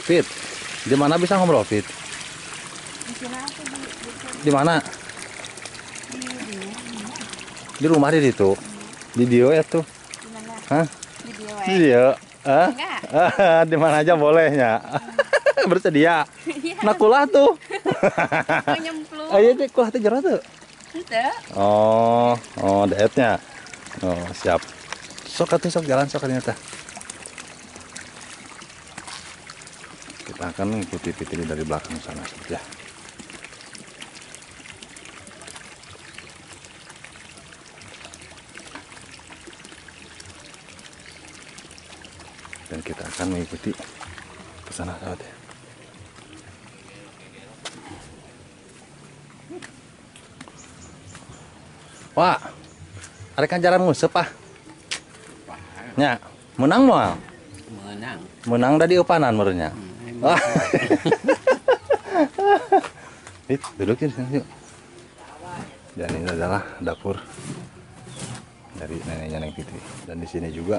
Fit, di mana bisa ngobrol Fit? Di di di Di mana? di di Di rumah di situ. Di Dio ya tuh. di mana? Hah? Di dia Di Dio. Ah? Enggak. Ah, di mana aja bolehnya. Bersedia. Iya. Nah kulah tuh. Nyemplung. Ayo deh kulah tuh jero tuh. Oh, oh dietnya. Oh, siap. Sok atuh sok jalan sok ternyata. Akan mengikuti Fitri dari belakang sana ya. Dan kita akan mengikuti ke sana ya. Wah, ada kan jalan ngusep ah. Nya, menang moal. menang Menang dari upanan merenya. Wah. Ih, dudukin sini yuk. Dan ini adalah dapur dari neneknya Neng Fitri. Dan di sini juga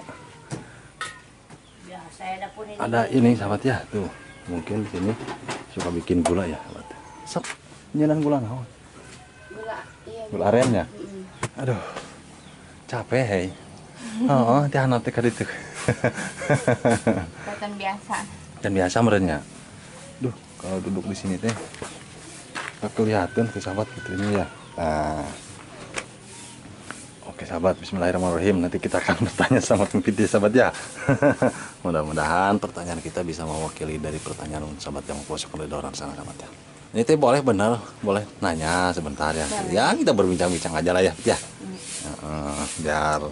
ada ini sahabat ya, tuh. Mungkin di sini suka bikin gula ya, sahabat. Sok, nyenan gula naon? Gula. Iya. Gula arennya. Mm-mm. Aduh, capek hei. Oh, teh anak teh kaditu. Biasa. Dan biasa merenya. Duh, kalau duduk di sini teh nggak kelihatan ke sahabat fitrinya ya. Nah. Oke sahabat, Bismillahirrahmanirrahim. Nanti kita akan bertanya sama Fitri sahabat ya. Mudah-mudahan pertanyaan kita bisa mewakili dari pertanyaan sahabat yang pelosok dari orang sana sahabat ya. Ini teh boleh bener, boleh nanya sebentar ya. Ya kita berbincang-bincang aja lah ya, ya. Heeh, biar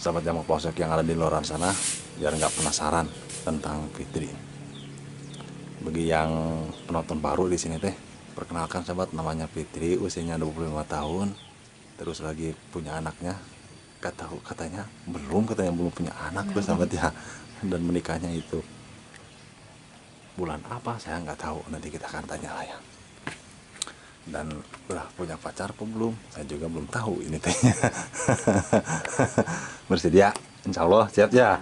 sahabat jamak pelosok yang ada di luar sana biar nggak penasaran tentang Fitri. Bagi yang penonton baru di sini teh, perkenalkan sahabat namanya Fitri, usianya 25 tahun, terus lagi punya anaknya. Kata katanya belum katanya belum punya anak tuh sahabat ya. Dan menikahnya itu bulan apa saya nggak tahu. Nanti kita akan tanya lah ya. Dan udah punya pacar apa belum? Saya juga belum tahu ini tehnya bersedia? Insya Allah siap ya?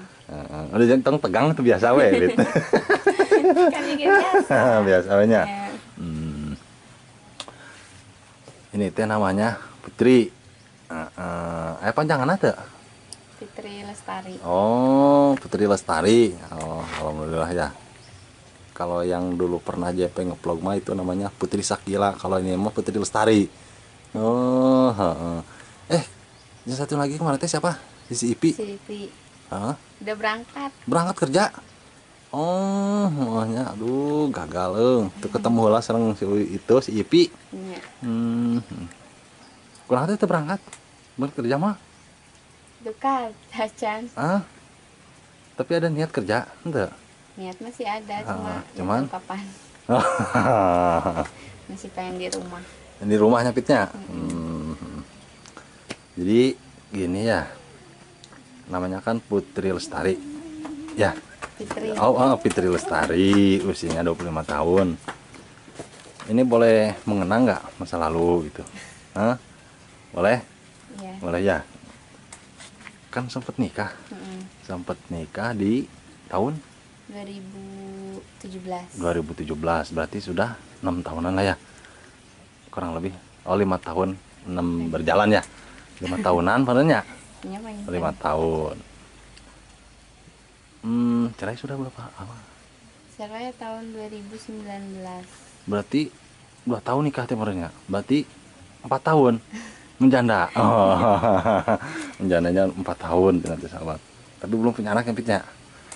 Udah jangan tegang itu biasa weh Kan bikin biasa. biasa wehnya Ya. Hmm. ini teh namanya Putri Heeh. eh panjangan ada Fitri Lestari. oh Putri Lestari oh alhamdulillah ya kalau yang dulu pernah JP ngevlog mah itu namanya Putri Sakila kalau ini mah Putri Lestari oh heeh. eh yang satu lagi kemarin teh siapa si Ipi Si Vivi. Hah? Udah berangkat. berangkat kerja oh maunya aduh gagal eh tuh ketemu lah serang si itu si Ipi Iya. hmm. kurang teh teu berangkat bekerja mah Dekat, Hacan. ah tapi ada niat kerja enggak Niat masih ada, cuma Ah, cuman? kapan. Masih pengen di rumah. di rumahnya pitnya Hmm. jadi gini ya namanya kan Putri Lestari ya Fitri. oh, oh Putri Lestari usianya 25 tahun. Ini boleh mengenang nggak masa lalu gitu? Hah? boleh? Iya. boleh ya? Kan sempet nikah. Mm-mm. sempet nikah di tahun? 2017. 2017 berarti sudah enam tahunan lah ya? Kurang lebih. Oh lima tahun enam berjalan ya? Lima tahunan padahal Iya, lima tahun hmm cerai sudah berapa lama? Saya tahun 2019. berarti dua tahun nikah timurnya berarti empat tahun? Menjanda. Oh. menjandanya empat tahun nanti sahabat. Tapi belum punya anak yang pitnya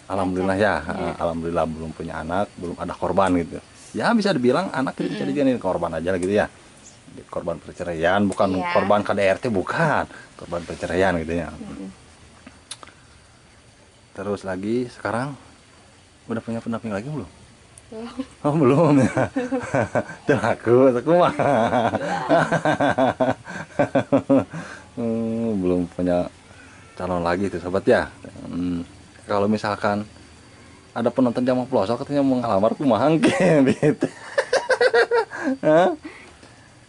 alhamdulillah ya. Iya. alhamdulillah belum punya anak belum ada korban gitu. Ya bisa dibilang anak itu bisa dijadiin korban aja lah gitu ya. Korban perceraian bukan Iya. korban KDRT bukan. Korban perceraian gitu ya. Mm-mm. Terus lagi sekarang udah punya pendamping lagi belum Belum. Oh belum ya. Aku, aku mah. Hmm, belum punya calon lagi tuh sahabat ya. Hmm, kalau misalkan ada penonton jamak pelosok katanya mau ngelamar kumaha gitu.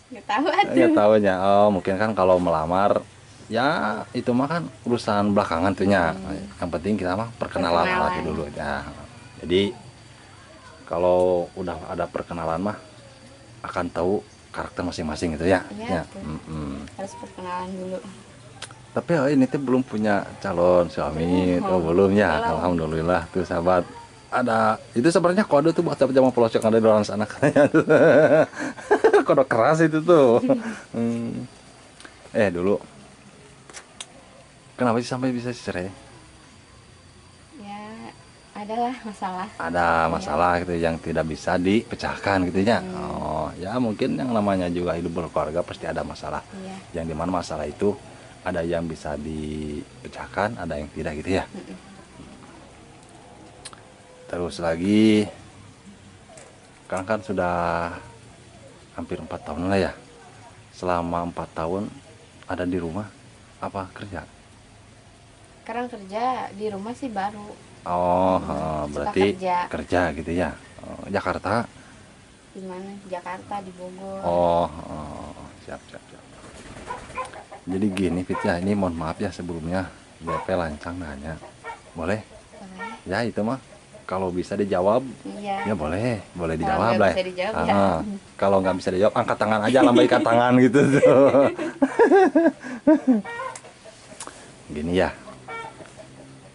Nggak tahu Nggak atuh. tahu nya. Oh, mungkin kan kalau melamar ya itu mah kan urusan belakangan tuh nya. Yang penting kita mah perkenalan Perkenalan. lagi dulu ya. Jadi kalau udah ada perkenalan mah akan tahu karakter masing-masing gitu ya. Iya, Ya. betul. Mm-mm. harus perkenalan dulu Tapi oh, ini tuh belum punya calon suami, Belum. oh, belum ya. Belum. Alhamdulillah tuh sahabat. Ada itu sebenarnya kode tuh buat sahabat jaman pelosok yang ada di luar sana katanya tuh. kode keras itu tuh. Hmm. Eh dulu, kenapa sih sampai bisa cerai? ya adalah masalah Ada masalah gitu yang tidak bisa dipecahkan gitu ya. Hmm. Oh ya mungkin yang namanya juga hidup berkeluarga pasti ada masalah. iya Yang di mana masalah itu ada yang bisa dipecahkan, ada yang tidak gitu ya. Mm-mm. Terus lagi, sekarang kan sudah hampir empat tahun lah ya. Selama empat tahun ada di rumah, apa kerja? Sekarang kerja di rumah sih baru Oh, suka berarti kerja. kerja gitu ya. Oh, Jakarta. di mana Jakarta di Bogor Oh, oh, siap siap siap. Jadi gini Fit ya, ini mohon maaf ya sebelumnya DP lancang nanya. Boleh? Boleh. Ya itu mah kalau bisa dijawab iya ya boleh, boleh Kalau dijawab lah. bisa dijawab, ya. Ah, Kalau nggak bisa dijawab angkat tangan aja, lambaikan tangan gitu tuh. Gini ya,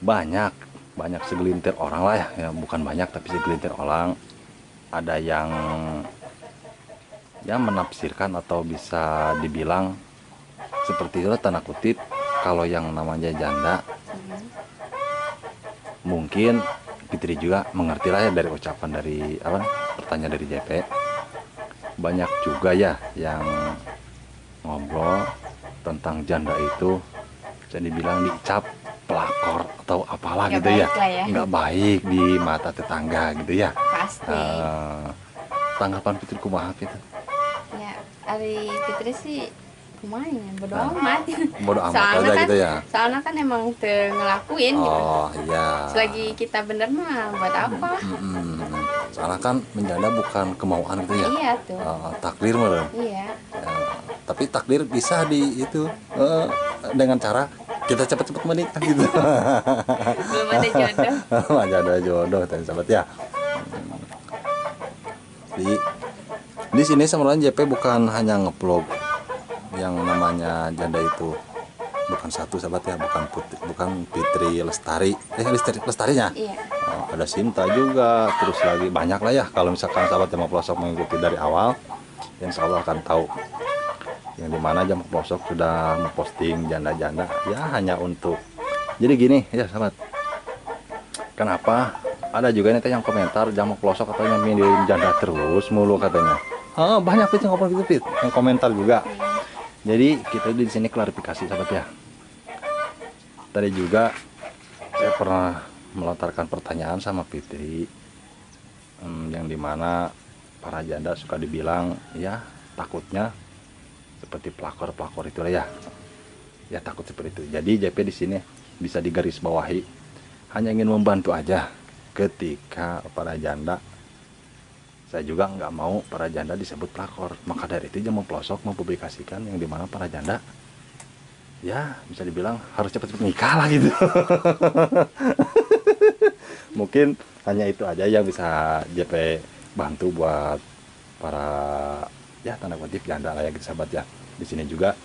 banyak banyak segelintir orang lah ya, ya bukan banyak tapi segelintir orang. Ada yang ya menafsirkan atau bisa dibilang seperti itu tanda kutip. Kalau yang namanya janda mungkin Fitri juga mengerti lah ya dari ucapan dari apa pertanyaan dari JP banyak juga ya yang ngobrol tentang janda itu. Bisa dibilang dicap atau apalah Nggak gitu ya. ya. nggak baik di mata tetangga gitu ya. Pasti. Eh, tanggapan Fitri kumaha gitu ya Ari Fitri sih lumayan bodo Ah. amat. bodoh amat soalnya aja kan gitu ya. soalnya kan emang ngelakuin gitu. Oh iya. Selagi kita bener mah buat apa? Mm-mm. soalnya kan menjanda bukan kemauan gitu ya. Iya tuh. Eh, takdir malah iya. Ya, tapi takdir bisa di itu eh, dengan cara kita cepat-cepat menikah gitu. belum ada jodoh. Aja ada jodoh tadi sahabat. Ya. Di di sini sebenarnya JP bukan hanya ngeplog yang namanya janda itu. Bukan satu sahabat ya bukan putri, bukan Fitri Lestari. Eh Lestari Lestarinya? Iya. Oh, ada Sinta juga. Terus lagi banyak lah ya. Kalau misalkan sahabat yang mau pelosok mengikuti dari awal insya Allah akan tahu yang di mana jam pelosok sudah memposting janda-janda. Ya hanya untuk jadi gini ya sahabat. Kenapa? Ada juga nih yang komentar jam pelosok katanya milih janda terus mulu katanya. Ah banyak fit yang ngomong gitu fit. Yang komentar juga. Jadi kita di sini klarifikasi sahabat ya. Tadi juga saya pernah melontarkan pertanyaan sama Fitri. Em, yang di mana para janda suka dibilang ya takutnya seperti pelakor-pelakor itu lah ya. Ya takut seperti itu. Jadi JP di sini bisa digaris bawahi hanya ingin membantu aja. Ketika para janda saya juga nggak mau para janda disebut pelakor. Maka dari itu mau pelosok mempublikasikan yang di mana para janda ya bisa dibilang harus cepat-cepat nikah lah gitu. Mungkin hanya itu aja yang bisa JP bantu buat para ya tanda kutip janda lah ya sahabat ya. Di sini juga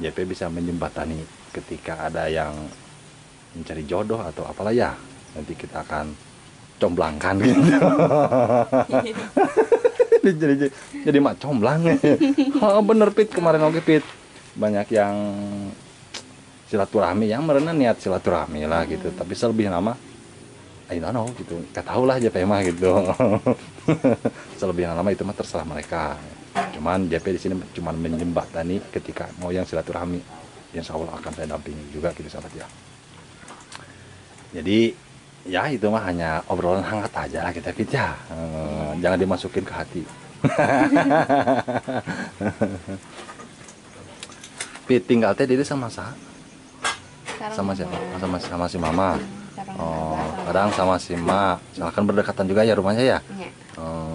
JP bisa menjembatani ketika ada yang mencari jodoh atau apalah ya. Nanti kita akan comblangkan. Gitu jadi jadi, jadi mak comblang. Oh, bener pit kemarin oke pit. Banyak yang silaturahmi yang merena niat silaturahmi lah gitu. Tapi selebih nama I don't know gitu. Gak tau lah JP mah gitu. Selebih nama itu mah terserah mereka cuman JP di sini cuman menjembatani ketika mau yang silaturahmi. Insya Allah akan saya dampingi juga gitu sahabat ya. Jadi ya itu mah hanya obrolan hangat aja lah kita fit ya. Eh, jangan dimasukin ke hati. Fit tinggal teh diri sama sa? Sama siapa? Sama sama si mama? Oh kadang sama si ma. Silakan berdekatan juga ya rumahnya ya? Iya. oh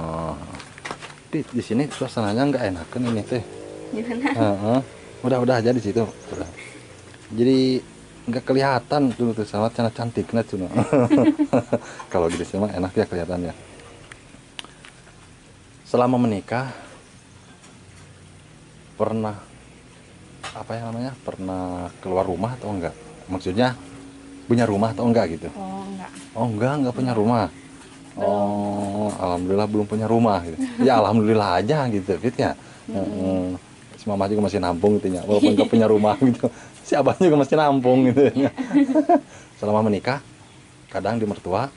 di, di sini suasananya nggak enakan ini teh. Gimana? Heeh. udah udah aja di situ. Udah. jadi nggak kelihatan tuh tuh sangat cantik cantik nah tuh kalau sih mah enak ya kelihatannya selama menikah pernah apa ya namanya pernah keluar rumah atau enggak? Maksudnya punya rumah atau enggak gitu? Oh enggak. Oh enggak enggak punya rumah oh alhamdulillah belum punya rumah gitu. ya alhamdulillah aja gitu fit ya Heeh. si mama juga masih nampung gitu ya walaupun enggak punya rumah gitu si abah juga masih nampung gitu ya. selama menikah kadang di mertua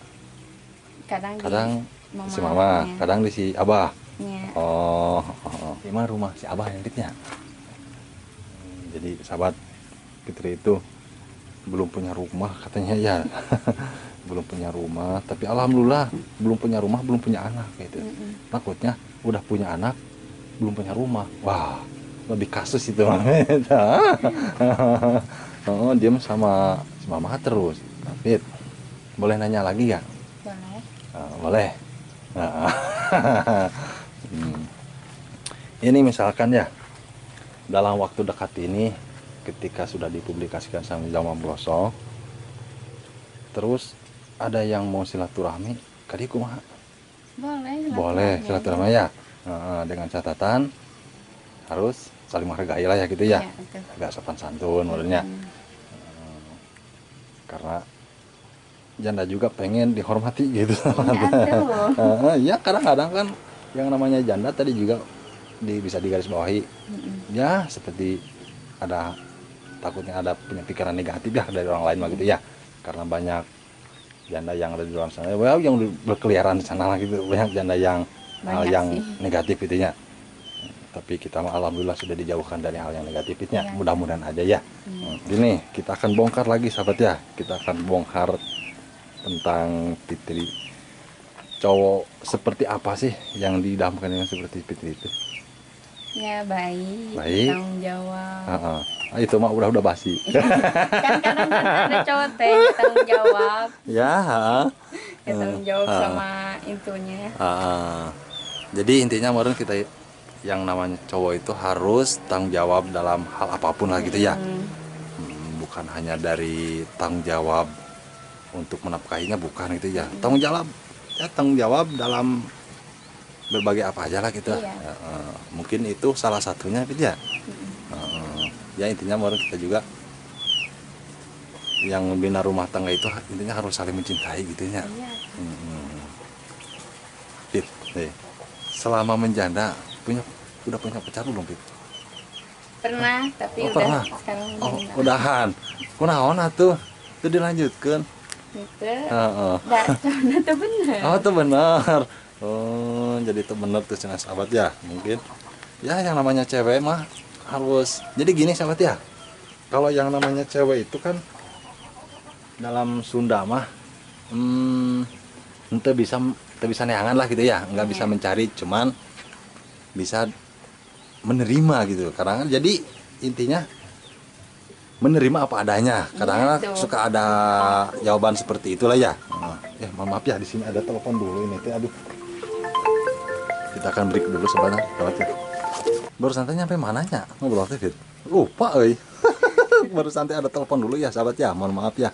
kadang kadang di si mama mamanya. kadang di si abah Ya. Oh, oh, mana rumah si Abah yang ditnya? Hmm, Jadi sahabat Fitri itu belum punya rumah katanya ya. belum punya rumah, tapi alhamdulillah belum punya rumah, belum punya anak gitu. Mm-mm. Takutnya udah punya anak, belum punya rumah. Wah, lebih kasus itu. oh, diem sama mama terus. Fit, boleh nanya lagi ya? boleh Ah, boleh. Nah, hmm. Ini misalkan ya, dalam waktu dekat ini, ketika sudah dipublikasikan sama Jama Blosok, terus ada yang mau silaturahmi, kali kumaha? boleh Boleh silaturahmi ya, dengan catatan harus saling menghargai lah ya gitu ya, ya betul. agak sopan santun maksudnya, Mm. karena janda juga pengen dihormati gitu. Ya, ya kadang-kadang kan yang namanya janda tadi juga di, bisa digarisbawahi Mm-mm. ya seperti ada takutnya ada punya pikiran negatif ya dari orang lain mah gitu ya karena banyak janda yang ada di luar sana. Well, yang berkeliaran di sana lah gitu. Banyak janda yang hal Banyak yang sih. negatif gitu ya. Tapi kita alhamdulillah sudah dijauhkan dari hal yang negatif itu ya. Iya. mudah-mudahan aja ya. Hmm. ini kita akan bongkar lagi sahabat ya. Kita akan bongkar tentang Fitri cowok seperti apa sih yang didamkan dengan seperti Fitri itu ya baik, Baik. tanggung jawab Heeh. Ah, itu mah udah udah basi kan kadang ada cowok teh tanggung jawab ya heeh. ya tanggung jawab Ah. sama intunya Heeh. jadi intinya kemarin kita yang namanya cowok itu harus tanggung jawab dalam hal apa pun lah gitu ya Hmm, Hmm, bukan hanya dari tanggung jawab untuk menafkahinya bukan gitu ya tanggung jawab ya tanggung jawab dalam berbagai apa aja lah gitu Iya. Ya, eh, mungkin itu salah satunya gitu ya mm-mm. Eh, ya intinya kemarin kita juga yang membina rumah tangga itu intinya harus saling mencintai gitu ya iya Hmm. Pit, nih, selama menjanda punya udah punya pacar belum Pit? pernah tapi Oh, udah pernah. sekarang Oh, udahan. Kunaon atuh? Itu dilanjutkan. gitu Heeh. Nggak, cowoknya tuh bener Oh, itu benar. Oh, jadi itu benar tuh cenah sahabat ya, mungkin. Ya, yang namanya cewek mah harus. Jadi gini sahabat ya. Kalau yang namanya cewek itu kan dalam Sunda mah hmm, ente bisa ente bisa neangan lah gitu ya, nggak bisa Iya. mencari, cuman bisa menerima gitu. Karena jadi intinya menerima apa adanya. Kadang-kadang Iya, tuh. suka ada jawaban seperti itulah ya. Nah, ya mohon maaf ya di sini ada telepon dulu ini aduh. Kita akan break dulu sebentar, sahabat ya. Baru santai nyampe mananya ngobrol Fit? Lupa euy. Baru santai ada telepon dulu ya sahabat ya. Mohon maaf ya.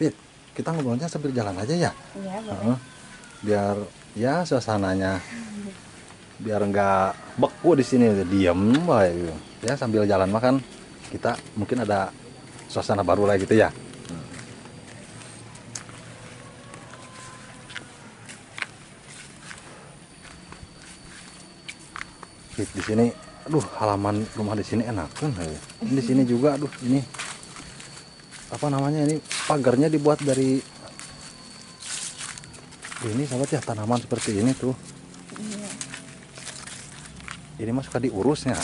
Fit, kita ngobrolnya sambil jalan aja ya. iya boleh Heeh. Biar ya suasananya biar nggak beku di sini bae gitu. ya sambil jalan makan kita mungkin ada suasana baru lah gitu ya Di sini aduh halaman rumah di sini enak kan di sini juga aduh ini apa namanya ini pagarnya dibuat dari ini sahabat ya tanaman seperti ini tuh. Iya. Ini mah suka diurusnya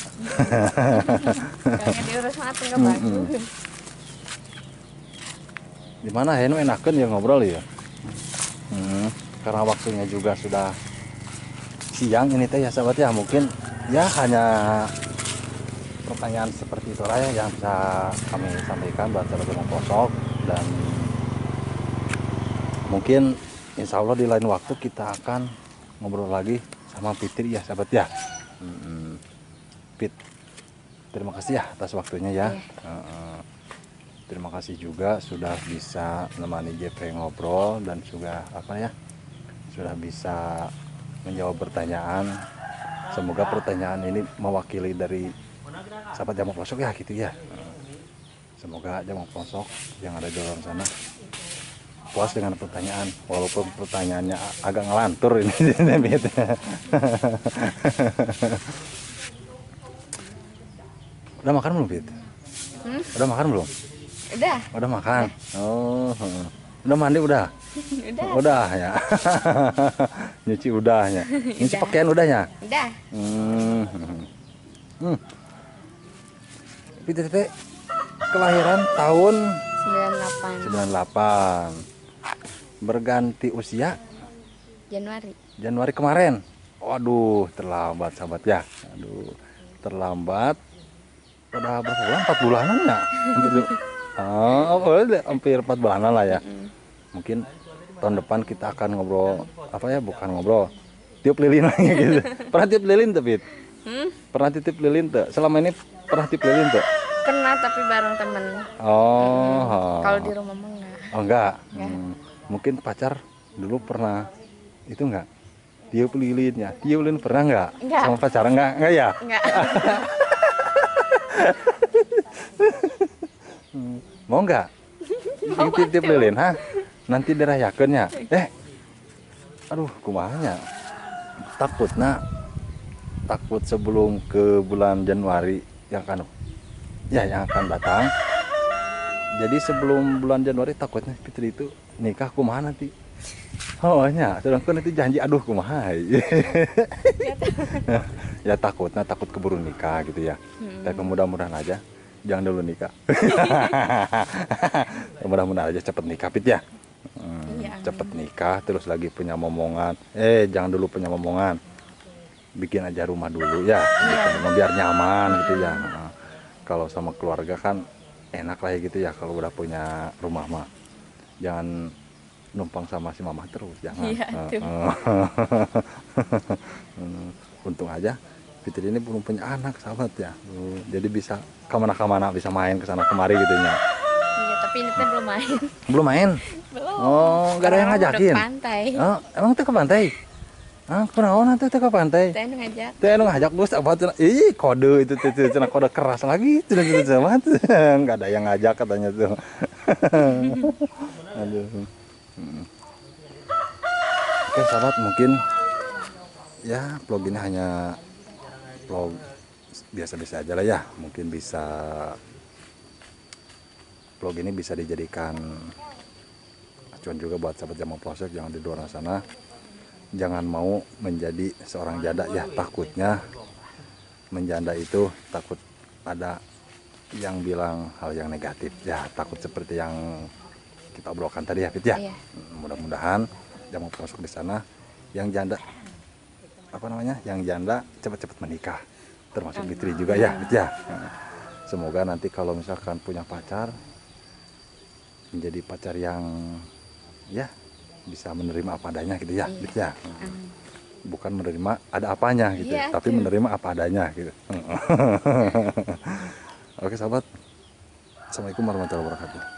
Kayaknya diurus mah di mana Henu? Enakan ya ngobrol ya? Hmm, karena waktunya juga sudah siang ini teh ya sahabat ya mungkin ya hanya pertanyaan seperti itu lah ya yang bisa kami sampaikan buat rumah kosong dan mungkin insya Allah di lain waktu kita akan ngobrol lagi sama Fitri ya sahabat ya Hmm, Fit terima kasih ya atas waktunya ya Iya. Terima kasih juga sudah bisa menemani JP ngobrol dan juga apa ya sudah bisa menjawab pertanyaan. Semoga pertanyaan ini mewakili dari sahabat jamu pelosok ya gitu ya. Semoga jamu pelosok yang ada di luar sana puas dengan pertanyaan walaupun pertanyaannya agak ngelantur ini udah makan belum Fit? Hmm? udah makan belum Udah, udah makan oh heeh. udah mandi udah udah, udah ya nyuci udahnya nyuci Udah. pakaian udahnya udah. hmm. hmm. Tete kelahiran tahun 98 98 berganti usia Januari. Januari kemarin. Waduh, terlambat sahabat ya. Aduh, terlambat. Udah berapa bulan? Empat bulanan ya? Hampir, oh, udah hampir empat bulanan lah ya. Mm. Mungkin tahun depan kita akan ngobrol apa ya? Bukan ngobrol, tiup lilin lagi gitu. Pernah tiup lilin tuh, Fit? Hmm? Pernah titip lilin tuh? Selama ini pernah tiup lilin tuh? Pernah tapi bareng temen. Oh, Kalau di rumah mah enggak. Oh enggak. Hmm, Mungkin pacar dulu pernah itu enggak? Tiup lilinnya. Tiup lilin pernah enggak? Enggak. Sama pacar enggak? Enggak ya? Enggak. Hmm, Mau enggak? Tiup tiup lilin, ha? Nanti dirayakeun ya. Eh. Aduh, kumahanya. Takut nak. Takut sebelum ke bulan Januari yang akan ya yang akan datang. Jadi sebelum bulan Januari takutnya Fitri itu nikah kumaha nanti. Oh nya, sedangkan nanti janji aduh kumaha. ya takutnya takut keburu nikah gitu ya. Hmm. Tapi mudah-mudahan aja jangan dulu nikah. mudah-mudahan aja cepet nikah Fit ya. Iya, cepet nikah terus lagi punya momongan. Eh jangan dulu punya momongan. Bikin aja rumah dulu ya, bikin rumah biar nyaman gitu ya. Nah, Kalau sama keluarga kan enak lah ya gitu ya kalau udah punya rumah mah. Jangan numpang sama si mama terus jangan. Iya. Hmm, Untung aja Fitri ini belum punya anak sahabat ya. Jadi bisa ke mana-kemana bisa main ke sana kemari gitu ya. Iya, tuh belum main. Belum main? Belum. Oh, nggak ada yang ngajakin. ke pantai. Oh, emang tuh ke pantai? Ah, kunaon tuh ke pantai? Teh nu ngajak. Teh ngajak bos apa tuh? Ih, kode itu tuh tuh cenah kode keras lagi. Tuh tuh mah tuh. Enggak ada yang ngajak katanya tuh. Aduh. Hmm. Oke, sahabat, mungkin ya vlog ini hanya vlog biasa-biasa aja lah ya. Mungkin bisa vlog ini bisa dijadikan acuan juga buat sahabat jamu pelosok yang di luar sana. Jangan mau menjadi seorang janda ya takutnya menjanda itu takut ada yang bilang hal yang negatif. Ya takut seperti yang kita obrolkan tadi ya Fit ya. Iya. mudah-mudahan jamu pelosok di sana yang janda apa namanya yang janda cepat-cepat menikah. Termasuk Fitri juga ya Fit ya. Semoga nanti kalau misalkan punya pacar menjadi pacar yang ya bisa menerima apa adanya gitu ya Iya. Fit ya. Bukan menerima ada apanya gitu Iya, tapi menerima apa adanya gitu. Oke sahabat. Assalamualaikum warahmatullahi wabarakatuh